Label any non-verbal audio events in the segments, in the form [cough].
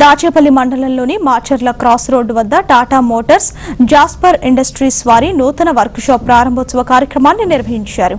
దాచేపల్లి మండలంలోని Macherla cross road వద్ద Tata Motors Jasper industries వారి నూతన వర్క్ షాప్ ప్రారంభోత్సవ కార్యక్రమాన్ని నిర్వహించారు.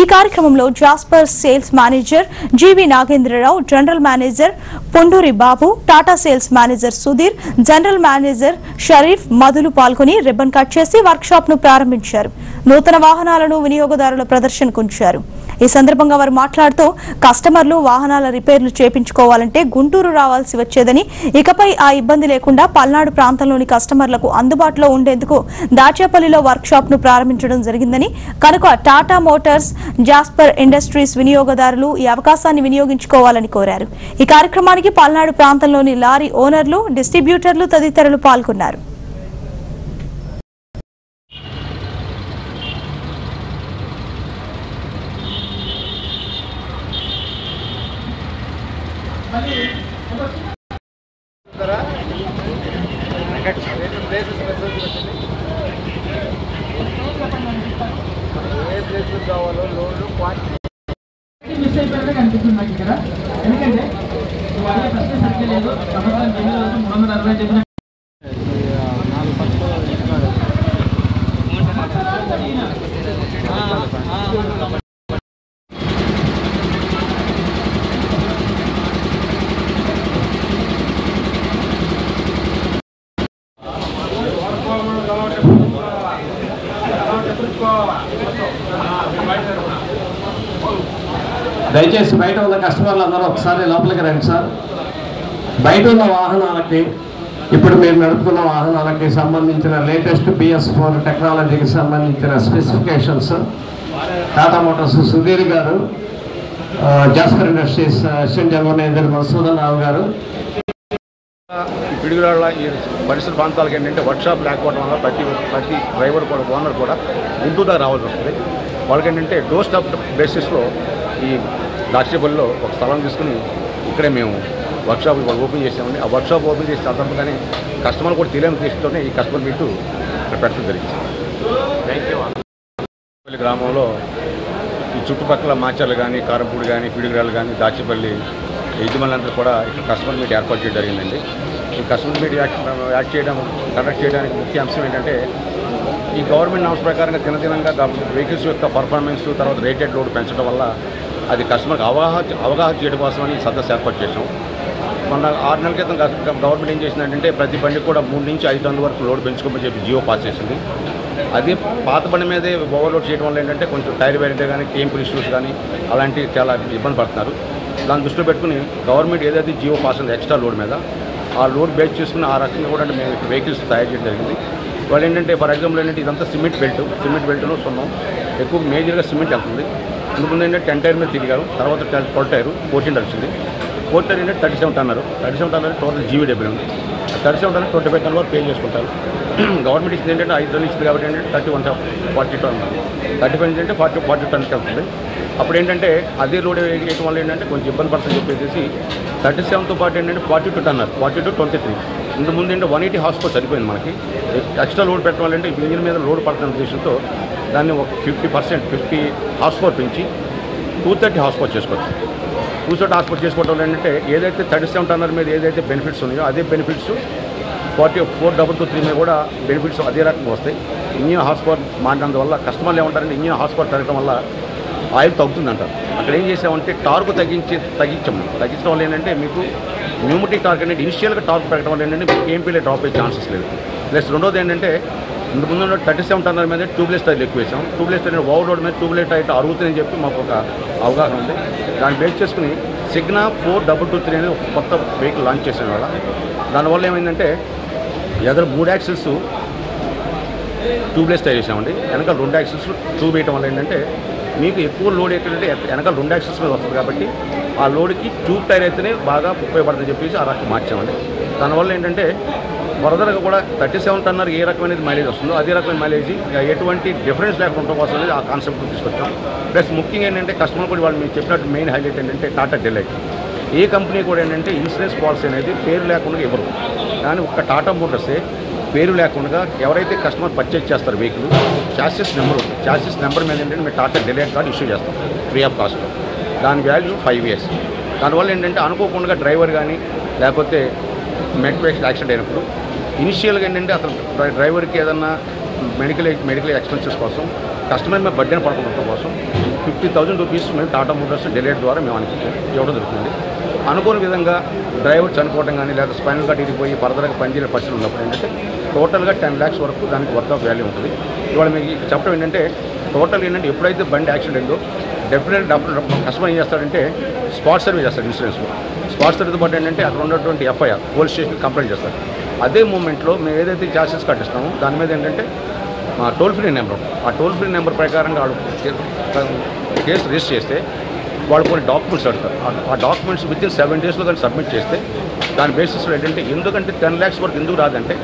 ఈ కార్యక్రమంలో Jasper sales manager G V Nagendra Rao general manager Ponduri Babu Tata sales manager Sudheer general manager Sharif మధులు పాల్గొని రిబ్బన్ కట్ చేసి వర్క్ షాప్ను ప్రారంభించారు. నూతన వాహనాలను వినియోగదారుల ప్రదర్శనకు ఉంచారు. ఈ సందర్భంగా వారు మాట్లాడుతూ కస్టమర్లు వాహనాల రిపేర్లు చేపించుకోవాలంటే గుంటూరు రావాల్సి వచ్చేదని ఇకపై ఆ ఇబ్బంది లేకుండా పల్నాడు ప్రాంతంలోని కస్టమర్లకు అందుబాటులో ఉండేందుకు దాచేపల్లిలో వర్క్ షాప్ను ప్రారంభించడం జరిగిందని కనుక టాటా మోటార్స్ జాస్పర్ ఇండస్ట్రీస్ వినియోగదారులు ఈ అవకాశాన్ని వినియోగించుకోవాలని కోరారు. ఈ కార్యక్రమానికి పల్నాడు ప్రాంతంలోని లారీ ఓనర్లు డిస్ట్రిబ్యూటర్లు తదితరులు పాల్గొన్నారు. మిస్ అయిపోయినట్టు కనిపిస్తుంది నాకు ఇక్కడ ఎందుకంటే వాళ్ళ లేదు సంవత్సరం ఎనిమిది మూడు వందల అరవై చెప్పిన దయచేసి బయట ఉన్న కస్టమర్లు అందరూ ఒకసారి లోపలికి రండి సార్. బయట ఉన్న వాహనాలకి ఇప్పుడు మీరు నడుపుతున్న వాహనాలకి సంబంధించిన లేటెస్ట్ బిఎస్ ఫోర్ టెక్నాలజీకి సంబంధించిన స్పెసిఫికేషన్స్. టాటా మోటార్స్ సుధీర్ గారు Jaskar industries assistant general manager Madhusudan Rao గారు. పిడుగురాళ్ళ ఈ పరిసర ప్రాంతాలకు ఏంటంటే వర్క్షాప్ లేకపోవడం వల్ల ప్రతి ప్రతి డ్రైవర్ కూడా ఓనర్ కూడా గుంటూరు దాకా రావాల్సి వస్తుంది. వాళ్ళకి ఏంటంటే డోర్ స్టాప్ బేసిస్లో ఈ దాచేపల్లిలో ఒక స్థలం తీసుకుని ఇక్కడే మేము వర్క్షాప్ ఇవాళ ఓపెన్ చేసామండి. ఆ వర్క్షాప్ ఓపెన్ చేసే సందర్భంగానే కస్టమర్ కూడా తెలియని ఉద్దేశంతోనే ఈ కస్టమర్ మీటు ఇక్కడ పెట్టడం జరిగింది. దాచేపల్లి గ్రామంలో ఈ చుట్టుపక్కల మాచర్లు కానీ కారంపూడి కానీ పిడుగురాలు కానీ దాచిపల్లి యజమానులందరూ కూడా ఇక్కడ కస్టమర్ మీట్ ఏర్పాటు చేయడం జరిగిందండి. ఈ కస్టమర్ మీట్ యాక్ట్ యాక్ట్ చేయడం కండక్ట్ చేయడానికి ముఖ్య అంశం ఏంటంటే ఈ గవర్నమెంట్ నామ్స్ ప్రకారంగా దినదినంగా వెహికల్స్ యొక్క పర్ఫార్మెన్స్ తర్వాత రేటెడ్ లోడ్ పెంచడం వల్ల అది కస్టమర్కి అవగాహన అవగాహన చేయడం కోసమని సదస్సు ఏర్పాటు చేసాం మొన్న ఆరు నెలల క్రితం గవర్నమెంట్ ఏం చేసిందంటే ప్రతి బండికి కూడా మూడు నుంచి ఐదు టన్నుల వరకు లోడ్ పెంచుకోమని చెప్పి జియో పాస్ చేసింది. అదే పాత బండి మీదే ఓవర్లోడ్ చేయడం వల్ల ఏంటంటే కొంచెం టైర్ వేరియంట్ కానీ కేంపుల్ ఇష్యూస్ కానీ అలాంటివి చాలా ఇబ్బంది పడుతున్నారు. దాన్ని దృష్టిలో పెట్టుకుని గవర్నమెంట్ ఏదైతే జియో పాస్ ఉంది ఎక్స్ట్రా లోడ్ మీద ఆ లోడ్ బేస్ చేసుకుని ఆ రకంగా కూడా అంటే మేము వెహికల్స్ తయారు చేయడం జరిగింది. వాళ్ళు ఏంటంటే ఫర్ ఎగ్జాంపుల్ ఏంటంటే ఇదంతా సిమెంట్ బెల్ట్ సిమెంట్ బెల్ట్లో సున్నాం ఎక్కువ మేజర్గా సిమెంట్ వెళ్తుంది. ఇందుకు ఏంటంటే టెన్ టైర్ మీద తిరిగారు. తర్వాత ట్వెల్వ్ టైర్ ఫోర్టీన్ వచ్చింది ఫోర్ టైర్ ఏంటంటే థర్టీ సెవెన్ అన్నారు. థర్టీ సెవెన్ అన్నారు టోటల్ జీవీ డబ్బులు ఉంది. థర్టీ సెవెన్ అన్నారు ట్వంటీ ఫైవ్ టన్ వరకు పే చేసుకుంటారు. [clears throat] గవర్నమెంట్ ఇచ్చింది ఏంటంటే ఐదు టన్నులు ఇచ్చింది కాబట్టి ఏంటంటే thirty one forty ton thirty five ఏంటంటే ఫార్టీ ఫార్టీ టన్కి వెళ్తుంది. అప్పుడు ఏంటంటే అదే లోడ్ వేయడం వల్ల ఏంటంటే కొంచెం ఇబ్బంది పడుతుంది చెప్పేసి థర్టీ సెవెన్తో పాటు ఏంటంటే forty two tonner forty two twenty three. ఇంత ముందు ఏంటంటే వన్ ఎయిటీ హార్స్ పవర్ సరిపోయింది మనకి. ఎక్స్ట్రా లోడ్ పెట్టడం వల్ల అంటే ఇంజిన్ మీద లోడ్ పడుతున్న ఉద్దేశంతో దాన్ని ఒక fifty percent fifty horse power పెంచి టూ థర్టీ హార్స్ పవర్ చేసుకోవచ్చు. టూ థర్టీ హార్స్ పవర్ చేసుకోవడం వల్ల ఏంటంటే ఏదైతే థర్టీ సెవెన్ టన్నర్ మీద ఏదైతే బెనిఫిట్స్ ఉన్నాయో అదే benefits forty four double two three మీద కూడా బెనిఫిట్స్ అదే రకంగా వస్తాయి. ఇంజిన్ హార్స్ పవర్ మారినందువల్ల కస్టమర్లు ఏమంటారంటే ఇంజిన్ హార్స్ పవర్ పెరగడం వల్ల ఆయిల్ తగ్గుతుందంటారు అక్కడ ఏం చేసామంటే టార్క్ తగ్గించి తగ్గించాము తగ్గించడం వల్ల ఏంటంటే మీకు న్యూమటిక్ టార్క్ అనేది ఇనిషియల్గా టార్క్ పెట్టడం వల్ల ఏంటంటే మీకు ఏం డ్రాప్ అయ్యే ఛాన్సెస్ లేదు. ప్లస్ రెండోది ఏంటంటే ఇంత ముందు థర్టీ సెవెన్ టన్నర్ మీద ట్యూబ్లెస్ టైర్లు ఎక్కువ వేసాం. ట్యూబ్లెస్ టైర్ ఓవర్ రోడ్ మీద ట్యూబ్లెస్ టైర్ అరుగుతుందని చెప్పి మాకు ఒక అవగాహన ఉంది. దాన్ని బేస్ చేసుకుని Signa four double two three అనేది ఒక కొత్త వెహికల్ లాంచ్ చేసిన వాళ్ళ దానివల్ల ఏమైందంటే ఎదురు మూడు యాక్సిల్స్ ట్యూబ్లెస్ టైర్ వేసామండి. వెనకాల రెండు యాక్సిల్స్ ట్యూబ్ వేయటం వల్ల ఏంటంటే మీకు ఎక్కువ లోడ్ ఎక్కడంటే వెనకాల రెండు యాక్సెస్ మీద వస్తుంది కాబట్టి ఆ లోడ్కి ట్యూబ్ టైర్ అయితేనే బాగా ఉపయోగపడుతుంది చెప్పేసి ఆ రకం మార్చామండి. దానివల్ల ఏంటంటే వరదలకు కూడా థర్టీ సెవెన్ టన్నర్ ఏ రకమైన మైలేజ్ వస్తుందో అదే రకమైన మైలేజ్ ఎటువంటి డిఫరెన్స్ లేకుండా కోసం అనేది ఆ కాన్సెప్ట్ తీసుకొచ్చాం. ప్లస్ ముఖ్యంగా ఏంటంటే కస్టమర్ కూడా వాళ్ళు మీరు చెప్పినట్టు మెయిన్ హైలైట్ ఏంటంటే టాటా డిలైట్ ఏ కంపెనీ కూడా ఏంటంటే ఇన్సూరెన్స్ పాలసీ అనేది పేరు లేకుండా ఇవ్వరు. కానీ ఒక్క టాటా మోటార్సే పేరు లేకుండా ఎవరైతే కస్టమర్ పర్చేజ్ చేస్తారు వెహికల్ చాసెస్ నెంబర్ ఉంటుంది. చార్జెస్ నెంబర్ మీద ఏంటంటే మేము టాటా డెలివరీ కార్డ్ ఇష్యూ చేస్తాం ఫ్రీ ఆఫ్ కాస్ట్ దాని వాల్యూ ఫైవ్ ఇయర్స్ దానివల్ల ఏంటంటే అనుకోకుండా డ్రైవర్ కానీ లేకపోతే మెడికల్ యాక్సిడెంట్ అయినప్పుడు ఇనిషియల్గా ఏంటంటే అతను డ్రైవర్కి ఏదన్నా మెడికల్ మెడికల్ ఎక్స్పెన్సెస్ కోసం కస్టమర్ మీద బడ్డెన్ పడకుండా కోసం ఫిఫ్టీ థౌసండ్ రూపీస్ మేము టాటా మోటార్స్ డెలివరీ ద్వారా మేము ఆయనకి ఇవ్వడం జరుగుతుంది. అనుకోని విధంగా డ్రైవర్ చనిపోవడం కానీ లేదా స్పైనల్ కార్డ్ ఇరిగిపోయి ఫర్దర్గా పనిచేయని పరిస్థితులు ఉన్నప్పుడు ఏంటంటే టోటల్గా టెన్ ల్యాక్స్ వరకు దానికి వర్త్ ఆఫ్ వాల్యూ ఉంటుంది. ఇవాళ మీకు చెప్పడం ఏంటంటే టోటల్ ఏంటంటే ఎప్పుడైతే బండి యాక్సిడెంట్ అయిందో డెఫినెట్ కస్టమర్ ఏం చేస్తాడంటే స్పాట్ సర్వీస్ చేస్తాడు ఇన్సూరెన్స్లో. స్పాట్ సర్వీస్ పాటు ఏంటంటే అక్కడ ఉన్నటువంటి ఎఫ్ఐఆర్ పోలీస్ స్టేషన్ కంప్లైంట్ చేస్తారు అదే మూమెంట్లో మేము ఏదైతే చార్జెస్ కట్టిస్తామో దాని మీద ఏంటంటే మా టోల్ ఫ్రీ నెంబర్ ఆ టోల్ ఫ్రీ నెంబర్ ప్రకారంగా వాళ్ళు కేసు రిజిస్టర్ చేస్తే వాళ్ళు కొన్ని డాక్యుమెంట్స్ అడుగుతారు. ఆ- డాక్యుమెంట్స్ విత్ ఇన్ సెవెన్ డేస్లో కానీ సబ్మిట్ చేస్తే దాని బేసిస్లో ఏంటంటే ఎందుకంటే టెన్ ల్యాక్స్ వరకు ఎందుకు రాదంటే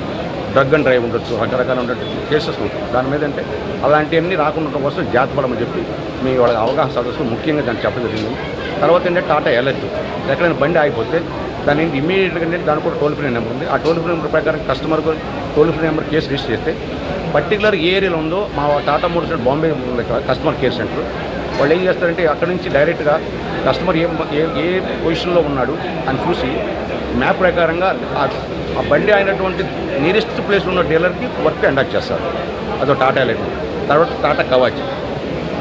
డ్రగ్ అండ్ డ్రైవ్ ఉండొచ్చు రకరకాల ఉండొచ్చు కేసెస్ ఉంటాయి దాని మీద అంటే అలాంటివన్నీ రాకుండా కోసం జాగ్రత్త చెప్పి మీ వాళ్ళ అవగాహన సదస్సులు ముఖ్యంగా దాన్ని చెప్పడం జరిగింది. తర్వాత ఏంటంటే టాటా ఎలర్ట్ ఎక్కడైనా బండి ఆగిపోతే దాని ఇమీడియట్గా ఏంటంటే దాని కూడా టోల్ ఫ్రీ నెంబర్ ఉంది. ఆ టోల్ ఫ్రీ నెంబర్ ప్రకారం customer toll free number case register చేస్తే పర్టికులర్ ఏ ఏరియాలో ఉందో మా టాటా మోటార్స్ బాంబే ఉంది కస్టమర్ కేర్ సెంటర్ వాళ్ళు ఏం చేస్తారంటే అక్కడ నుంచి డైరెక్ట్గా కస్టమర్ ఏ ఏ పొజిషన్లో ఉన్నాడు అని చూసి మ్యాప్ ప్రకారంగా ఆ- బండి అయినటువంటి నియరెస్ట్ ప్లేస్లో ఉన్న డీలర్కి వర్క్ కండక్ట్ చేస్తారు. అదో టాటా ఎలక్ట్రిక్ తర్వాత టాటా కవాచ్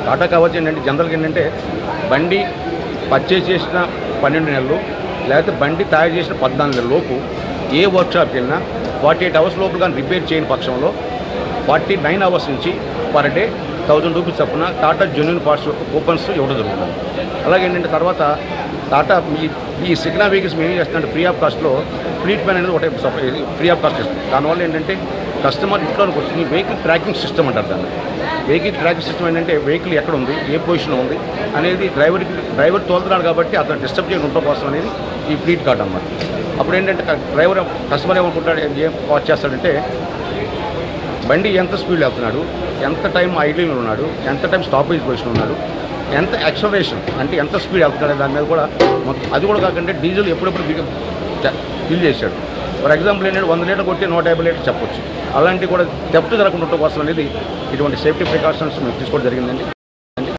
టాటా కవచ్ ఏంటంటే జనరల్గా ఏంటంటే బండి పర్చేజ్ చేసిన పన్నెండు నెలలు లేకపోతే బండి తయారు చేసిన పద్నాలుగు నెలల లోపు ఏ వర్క్షాప్కి వెళ్ళినా ఫార్టీ ఎయిట్ అవర్స్ లోపు కానీ రిపేర్ చేయని పక్షంలో ఫార్టీ నైన్ అవర్స్ నుంచి పర్ డే థౌజండ్ రూపీస్ చొప్పున టాటా జెన్యున్ పార్ట్స్ కూపన్స్ ఇవ్వడం జరుగుతుంది. అలాగే ఏంటంటే తర్వాత టాటా ఈ ఈ సిగ్నా వెహికల్స్ మేము ఏం చేస్తున్నాం ఫ్రీ ఆఫ్ కాస్ట్లో ఫ్లీట్ మ్యాన్ అనేది ఒకటే ఫ్రీ ఆఫ్ కాస్ట్ ఇస్తుంది దానివల్ల ఏంటంటే కస్టమర్ ఇంట్లోకి వస్తుంది వెహికల్ ట్రాకింగ్ సిస్టమ్ అంటారు దాన్ని. వెహికల్ ట్రాకింగ్ సిస్టమ్ ఏంటంటే వెహికల్ ఎక్కడ ఉంది ఏ పొజిషన్లో ఉంది అనేది డ్రైవర్కి డ్రైవర్ తోలుతున్నాడు కాబట్టి అతను డిస్టర్బ్ చేయడం ఉండటం కోసం అనేది ఈ ఫ్లీట్ కార్డ్ అనమాట అప్పుడు ఏంటంటే డ్రైవర్ కస్టమర్ ఏమనుకుంటాడు ఏం వాచ్ చేస్తాడంటే బండి ఎంత స్పీడ్ వెళ్తున్నాడు ఎంత టైం ఐడియల్ ఉన్నాడు ఎంత టైం స్టాపేజ్ పొజిషన్ ఉన్నాడు ఎంత యాక్సలరేషన్ అంటే ఎంత స్పీడ్ వెళ్తున్నాడు దాని మీద కూడా అది కూడా కాకుండా డీజిల్ ఎప్పుడెప్పుడు ఫిల్ చేశాడు. ఫర్ ఎగ్జాంపుల్ ఏంటంటే వంద లీటర్ కొట్టి నూట యాభై లీటర్ చెప్పొచ్చు. అలాంటివి కూడా దెబ్బ జరగకుండా ఉండటం కోసం అనేది ఇటువంటి సేఫ్టీ ప్రికాషన్స్ మేము తీసుకోవడం జరిగిందండి.